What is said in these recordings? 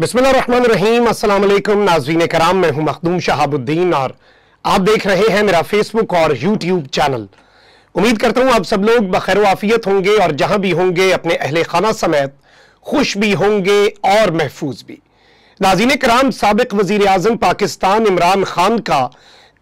बिस्मिल्लाहिर्रहमानिर्रहीम अस्सलाम वालेकुम नाजरीन कराम, मैं हूँ मखदूम शहाबुद्दीन और आप देख रहे हैं मेरा फेसबुक और यूट्यूब चैनल। उम्मीद करता हूँ आप सब लोग बखैर आफियत होंगे और जहाँ भी होंगे, अपने अहले खाना समेत खुश भी होंगे और महफूज भी। नाजीन कराम, सबक वज़ीर आज़म पाकिस्तान इमरान खान का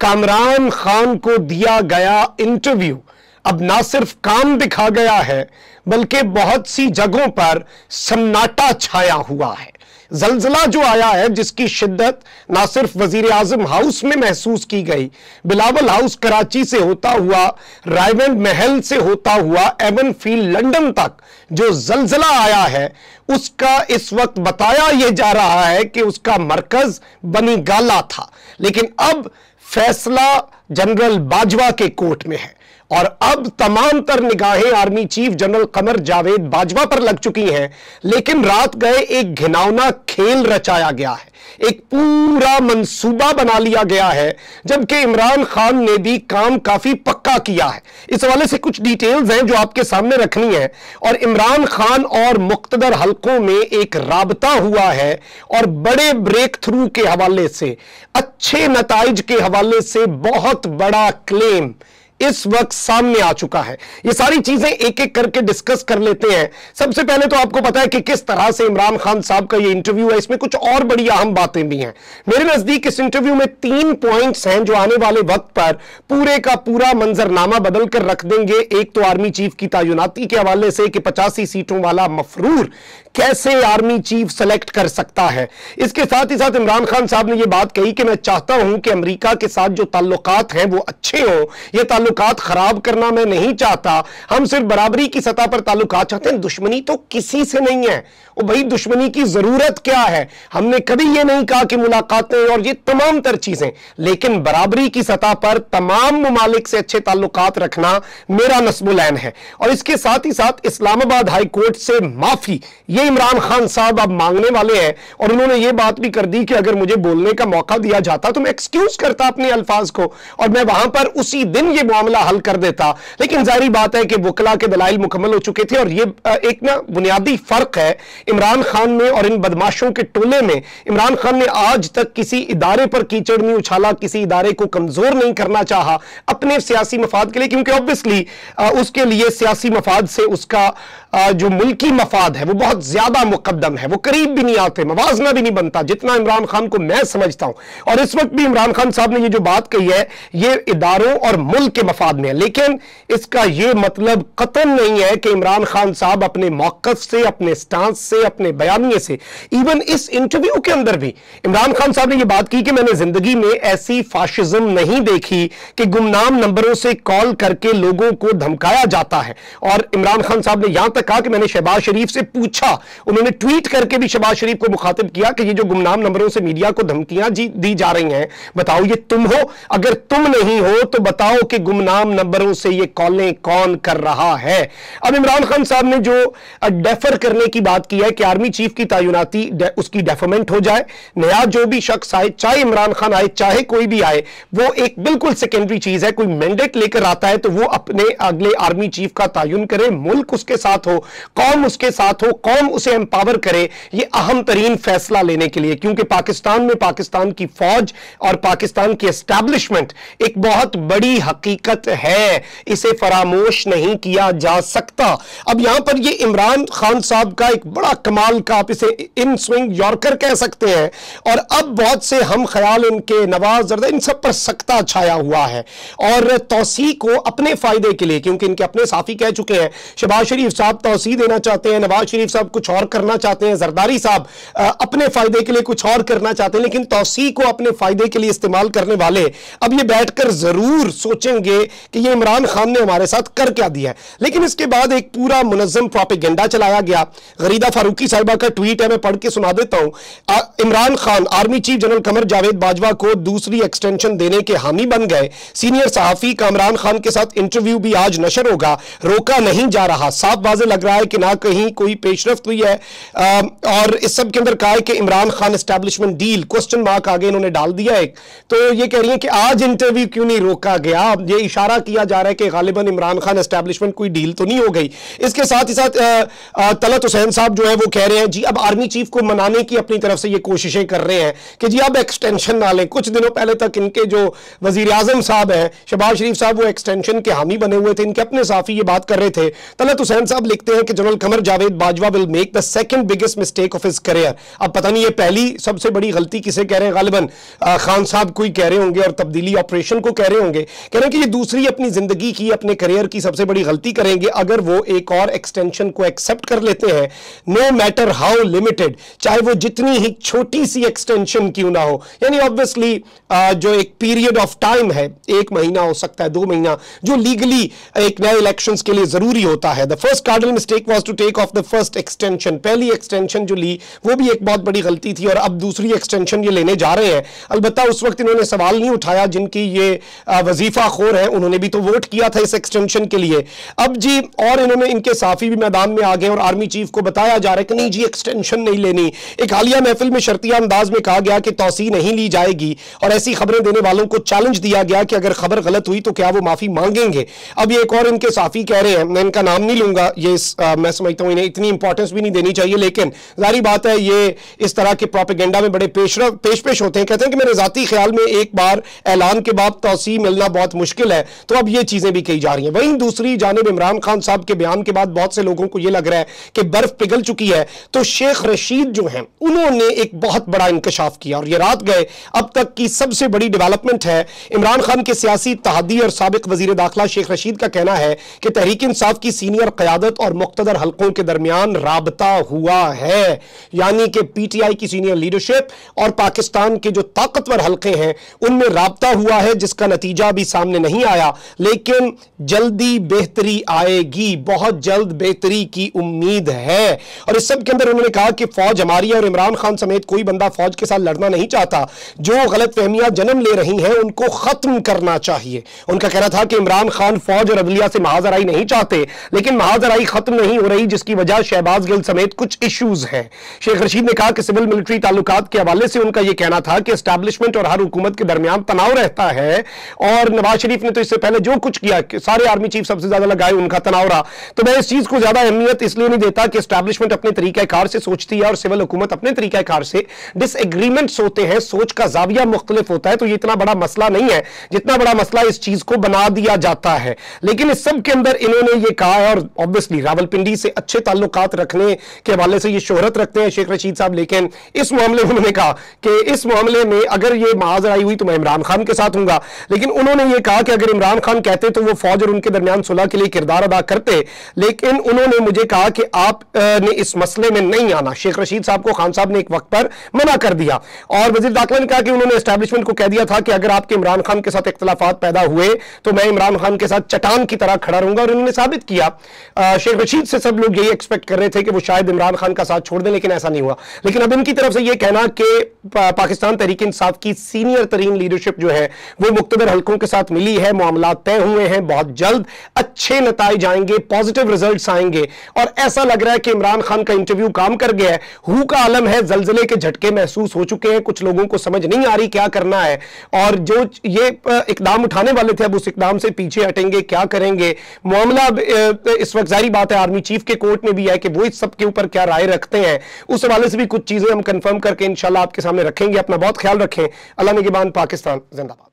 कामरान खान को दिया गया इंटरव्यू। अब ना सिर्फ़ काम दिखा गया है, बल्कि बहुत सी जगहों पर सन्नाटा छाया हुआ है। जलजला जो आया है, जिसकी शिद्दत ना सिर्फ़ वज़ीर आज़म हाउस में महसूस की गई, बिलावल हाउस कराची से होता हुआ रायवेंड महल से होता हुआ एवन फ़ील्ड लंदन तक जो जलजला आया है, उसका इस वक्त बताया यह जा रहा है कि उसका मरकज बनी गाला था। लेकिन अब फैसला जनरल बाजवा के कोर्ट में है। और अब तमाम तर निगाहें army chief general Qamar Javed Bajwa पर लग चुकी हैं, लेकिन रात गए एक घिनौना खेल रचाया गया है। एक पूरा मंसूबा बना लिया गया है, जबकि इमरान खान ने भी काम काफ़ी पक्का किया है। इस हवाले से कुछ डिटेल्स हैं जो आपके सामने रखनी है। और इमरान खान और मुख्तदर हलकों में एक राबता हुआ है, और बड़े ब्रेक थ्रू के हवाले से, अच्छे नतज के हवाले से बहुत बड़ा क्लेम इस वक्त सामने आ चुका है। ये सारी चीज़ें एक एक करके डिस्कस कर लेते हैं। सबसे पहले तो आपको पता है कि किस तरह से इमरान खान साहब का ये इंटरव्यू है। इसमें कुछ और बड़ी अहम बातें भी हैं। मेरे नज़दीक इस इंटरव्यू में तीन पॉइंट्स हैं जो आने वाले वक्त पर पूरे का पूरा मंजरनामा बदल कर रख देंगे। एक तो आर्मी चीफ की तयनाती के हवाले से कि पचासी सीटों वाला मफरूर कैसे आर्मी चीफ सेलेक्ट कर सकता है। इसके साथ ही साथ इमरान खान साहब ने यह बात कही कि मैं चाहता हूँ कि अमरीका के साथ जो ताल्लुकात हैं वो अच्छे हों। ये ताल्लुकात खराब करना मैं नहीं चाहता। हम सिर्फ़ बराबरी की सतह पर ताल्लुकात चाहते हैं। दुश्मनी तो किसी से नहीं है। वो भाई, दुश्मनी की ज़रूरत क्या है? हमने कभी ये नहीं कहा कि मुलाकातें और ये तमाम तर चीज़ें। लेकिन बराबरी की सतह पर तमाम ममालिक से अच्छे ताल्लुकात रखना मेरा नस्बुलैन है। और इसके साथ ही साथ इस्लामाबाद हाई कोर्ट से माफ़ी, ये इमरान खान साहब अब मांगने वाले हैं। और उन्होंने ये बात भी कर दी कि अगर मुझे बोलने का मौका दिया जाता तो मैं एक्सक्यूज करता अपने अल्फाज को। और मैं वहाँ पर उसी दिन ये मामला हल कर देता। लेकिन जारी बात है कि वकला के दलाइल मुकम्मल हो चुके थे और ये एक ना बुनियादी फ़र्क है इमरान खान में और इन बदमाशों के टोले में। इमरान खान ने आज तक किसी इदारे पर कीचड़ नहीं उछाला, किसी इदारे को कमज़ोर नहीं करना चाहा अपने सियासी मफाद के लिए, क्योंकि ऑब्वियसली उसके लिए सियासी मफाद से उसका जो मुल्की मफाद है वो बहुत ज़्यादा मुकदम है। वो करीब भी नहीं आते, मवाजना भी नहीं बनता, जितना इमरान खान को मैं समझता हूँ। और इस वक्त भी इमरान खान साहब ने ये जो बात कही है, ये इदारों और मुल्क के मफाद में है। लेकिन इसका यह मतलब कतन नहीं है कि इमरान खान साहब अपने मौकफ से, अपने स्टांस से, अपने बयानिए से इवन इस इंटरव्यू के अंदर भी इमरान खान साहब ने यह बात की कि मैंने ज़िंदगी में ऐसी फाशिज्म नहीं देखी कि गुमनाम नंबरों से कॉल करके लोगों को धमकाया जाता है। और इमरान खान साहब ने यहाँ तक कहा कि मैंने शहबाज शरीफ से पूछा, उन्होंने ट्वीट करके भी शहबाज शरीफ को मुखातिब किया कि ये जो गुमनाम नंबरों से मीडिया को धमकियाँ दी जा रही हैं, बताओ ये तुम हो। अगर तुम नहीं हो तो बताओ कि गुमनाम नंबरों से ये कॉलें कौन कर रहा है? अब इमरान खान साहब ने जो डेफर करने की बात की है कि आर्मी चीफ की तयनाती उसकी डेफरमेंट हो जाए, नया जो भी शख्स आए, चाहे इमरान खान आए, चाहे कोई भी आए, वो एक बिल्कुल सेकेंडरी चीज़ है, कोई मैंडेट लेकर आता है तो वो अपने अगले आर्मी चीफ का तयन करे, मुल्क उसके साथ हो, कौम उसके साथ हो, कौम उसे एम्पावर करे, ये अहम तरीन फैसला लेने के लिए, क्योंकि पाकिस्तान में पाकिस्तान की फौज और पाकिस्तान की एस्टैब्लिशमेंट एक बहुत बड़ी हकीकत है। इसे फरामोश नहीं किया जा सकता। अब यहाँ पर ये इमरान खान साहब का एक बड़ा कमाल का आप इसे इन स्विंग यॉर्कर कह सकते हैं। और अब बहुत से हम ख्याल इनके नवाज़ जरदा इन सब पर सख्ता छाया हुआ है। और तोसी को अपने फ़ायदे के लिए, क्योंकि इनके अपने साफी कह चुके हैं शबाज शरीफ साहब तोसी देना चाहते हैं, नवाज़ शरीफ साहब कुछ और करना चाहते हैं, जरदारी साहब अपने फ़ायदे के लिए कुछ और करना चाहते हैं, लेकिन तोसी को अपने फ़ायदे के लिए इस्तेमाल करने वाले, अब ये बैठकर ज़रूर सोचेंगे। कि ये इमरान खान ने हमारे साथ कर क्या दिया है। लेकिन इसके बाद एक पूरा मुनजम प्रोपेगेंडा चलाया गया। गरीदा फारूकी साहिबा का ट्वीट है मैं पढ़ के सुना देता हूँ। Imran Khan army chief general Qamar Javed Bajwa को दूसरी एक्सटेंशन देने के हामी बन गए। सीनियर सहाफी कामरान खान के साथ इंटरव्यू भी आज नशर होगा। रोका नहीं जा रहा। साफ़ वाजे लग रहा है कि ना कहीं कोई पेशरफ हुई है। आ, और इस सब के अंदर कहा है कि Imran Khan establishment deal question mark आगे इन्होंने डाल दिया है तो ये कह रही है कि आज इंटरव्यू क्यों नहीं रोका गया? ये इशारा किया जा रहा है कि गालिबन इमरान खान एस्टैब्लिशमेंट कोई डील तो नहीं हो गई। इसके साथ ही साथ तलत हुसैन साहब जो है वो कह रहे हैं, जी, अब आर्मी चीफ को मनाने की अपनी तरफ़ से ये कोशिशें कर रहे हैं कि जी, अब एक्सटेंशन ना लें। कुछ दिनों पहले तक इनके जो वज़ीर आज़म साहब हैं, शबाज शरीफ साहब, वो एक्सटेंशन के हामी बने हुए थे। इनके अपने साफी ये बात कर रहे थे। तलत हुसैन साहब लिखते हैं कि general Qamar Javed Bajwa will make the second biggest mistake of his career अब पता नहीं ये पहली सबसे बड़ी गलती किसे कह रहे हैं गालिबन खान साहब को ही कह रहे होंगे और तब्दीली ऑपरेशन को कह रहे होंगे। कह रहे हैं कि ये दूसरी अपनी ज़िंदगी की, अपने करियर की सबसे बड़ी गलती करेंगे अगर वो एक और एक्सटेंशन को एक्सेप्ट कर लेते हैं। नो मैटर हाउ लिमिटेड चाहे वो जितनी ही छोटी सी एक्सटेंशन क्यों ना हो। यानी ऑब्वियसली जो एक पीरियड ऑफ़ टाइम है, एक महीना हो सकता है, दो महीना, जो लीगली एक नए इलेक्शन के लिए ज़रूरी होता है। The first cardinal mistake was to take of the first extension पहली एक्सटेंशन जो ली, वो भी एक बहुत बड़ी गलती थी और अब दूसरी एक्सटेंशन ये लेने जा रहे हैं। अलबत्ता उस वक्त इन्होंने सवाल नहीं उठाया जिनकी ये वजीफा खोर है उन्होंने भी तो वोट किया था इस एक्सटेंशन के लिए। अब जी और इन्होंने इनके साफी भी मैदान में आ गए और आर्मी चीफ को बताया जा रहा है कि नहीं जी एक्सटेंशन नहीं लेनी। एक हालिया महफिल में शर्तिया अंदाज में कहा गया कि तोसी नहीं ली जाएगी और ऐसी खबरें देने वालों को चैलेंज दिया गया कि अगर खबर गलत हुई तो क्या वो माफ़ी मांगेंगे। अब ये एक और इनके साफी कह रहे हैं मैं इनका नाम नहीं लूँगा ये आ, मैं समझता हूँ इन्हें इतनी इंपॉर्टेंस भी नहीं देनी चाहिए लेकिन जारी बात है ये इस तरह के प्रोपेगेंडा में बड़े पेश पेश होते हैं। कहते हैं कि मेरे जाती ख्याल में एक बार ऐलान के बाद तोसी मिलना बहुत मुश्किल है तो अब ये चीज़ें भी कही जा रही हैं। वहीं दूसरी जानब इमरान खान साहब के बयान के बाद बहुत से लोगों को यह लग रहा है कि बर्फ़ पिघल चुकी है तो शेख रशीद जो है, उन्होंने एक बहुत बड़ा इंकशाफ किया और ये रात गए, अब तक की सबसे बड़ी डेवलपमेंट है इमरान खान के सियासी तहादी और सबक वज़ीर दाखिला शेख रशीद का कहना है कि तहरीक इंसाफ की सीनियर क्यादत और मुख्तर हल्कों के दरमियान रबता हुआ है। यानी कि पीटीआई की सीनियर लीडरशिप और पाकिस्तान के जो ताकतवर हल्के हैं, उनमें रबता हुआ है, जिसका नतीजा भी सामने नहीं आया। लेकिन जल्दी बेहतरी आएगी। बहुत जल्द बेहतरी की उम्मीद है। और इस सब के अंदर उन्होंने कहा कि फौज हमारी और इमरान खान समेत कोई बंदा फौज के साथ लड़ना नहीं चाहता। जो गलत फहमियाँ जन्म ले रही हैं, उनको खत्म करना चाहिए। उनका कहना था कि इमरान खान फौज और अदलिया से महाजराई नहीं चाहते। लेकिन महाजराई खत्म नहीं हो रही, जिसकी वजह शहबाज गिल समेत कुछ इश्यूज़ हैं। शेख रशीद ने कहा कि सिविल मिलिट्री ताल्लुक के हवाले से उनका यह कहना था कि स्टैब्लिशमेंट और हर हुकूमत के दरमियान तनाव रहता है और नवाज़ शरीफ ने तो इससे पहले जो कुछ किया, कि सारे आर्मी चीफ सबसे ज़्यादा लगाए, उनका तनाव रहा। तो मैं इस चीज़ को ज़्यादा अहमियत इसलिए नहीं देता कि स्टैब्लिशमेंट अपने तरीकाकार से सोचती है और सिविल हुकूमत अपने तरीकाकार से डिसएग्रीमेंट्स होते हैं, सोच का जाविया मुख्तलिफ़ होता है तो ये इतना बड़ा मसला नहीं है। जितना बड़ा मसला इस चीज़ को बना दिया जाता है। लेकिन इस सब के अंदर इन्होंने ये कहा है और ऑब्वियसली रावलपिंडी से अच्छे ताल्लुकात रखने के हवाले से ये शोहरत रखते हैं शेख रशीद साहब। लेकिन इस मामले में उन्होंने कहा कि इस मामले में अगर ये महाजर आई हुई तो मैं इमरान खान के साथ हूँगा। लेकिन उन्होंने ये कहा कि अगर इमरान खान कहते तो वो फौज और उनके दरमियान सुलह के लिए किरदार अदा करते, लेकिन उन्होंने मुझे कहा कि आप ने इस मसले में नहीं आना। शेख रशीद साहब को, खान साहब ने एक वक्त पर मना कर दिया। और वज़ीर दाखिला ने कहा कि उन्होंने एस्टैब्लिशमेंट को कह दिया था कि अगर आपके इमरान खान के साथ इख्तलाफात पैदा हुए तो मैं इमरान खान के साथ चटान की तरह खड़ा रहूँगा और उन्होंने साबित किया। शेख रशीद से सब लोग यही एक्सपेक्ट कर रहे थे कि वो शायद इमरान खान का साथ छोड़ दें, लेकिन ऐसा नहीं हुआ। लेकिन अब इनकी तरफ़ से यह कहना कि पाकिस्तान तहरीक इंसाफ की सीनियर तरीन लीडरशिप जो है, वो मुख्तर हल्कों के साथ मिली है, मामला तय हुए हैं, बहुत जल्द अच्छे नतज आएँगे पॉजिटिव रिज़ल्ट आएँगे। और ऐसा लग रहा है कि इमरान खान का इंटरव्यू काम कर गया है। हु का आलम है, जलजले के झटके महसूस हो चुके हैं। कुछ लोगों को समझ नहीं आ रही क्या करना है। और जो ये इकदाम उठाने वाले थे, अब उस इकदाम से पीछे हटेंगे, क्या करेंगे? मामला इस वक्त जारी बात है, आर्मी चीफ के कोर्ट में भी है कि वो इस सब के ऊपर क्या राय रखते हैं। उस हवाले से भी कुछ चीज़ें हम कंफर्म करके, इंशाल्लाह आपके सामने रखेंगे। अपना बहुत ख्याल रखें। अल्लाह निगबान पाकिस्तान, जिंदाबाद।